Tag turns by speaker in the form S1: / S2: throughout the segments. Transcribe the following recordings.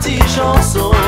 S1: petite chanson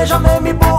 S1: seja me bom.